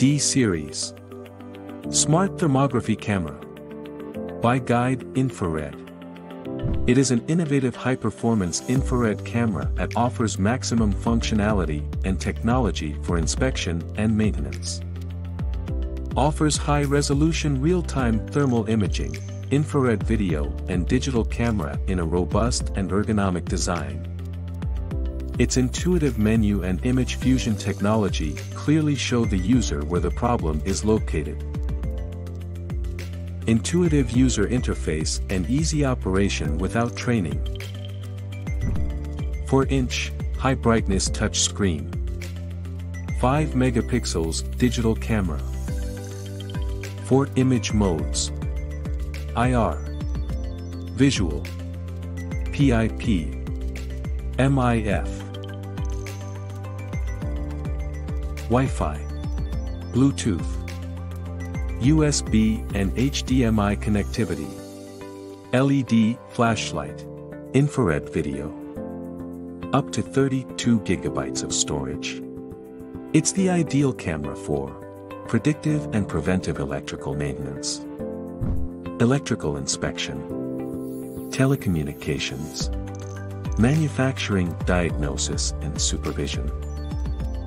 D-Series. Smart Thermography Camera. By Guide Infrared. It is an innovative high-performance infrared camera that offers maximum functionality and technology for inspection and maintenance. Offers high-resolution real-time thermal imaging, infrared video and digital camera in a robust and ergonomic design. Its intuitive menu and image fusion technology clearly show the user where the problem is located. Intuitive user interface and easy operation without training. 4-inch, high-brightness touch screen. 5 megapixels digital camera. 4 image modes. IR. Visual. PIP. MIF. Wi-Fi. Bluetooth. USB and HDMI connectivity. LED flashlight. Infrared video. Up to 32 gigabytes of storage. It's the ideal camera for predictive and preventive electrical maintenance, electrical inspection, telecommunications, manufacturing diagnosis and supervision,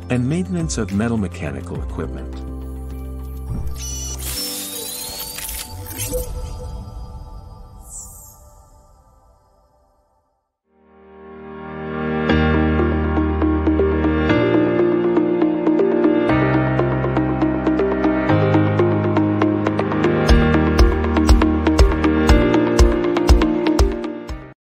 and maintenance of metal mechanical equipment.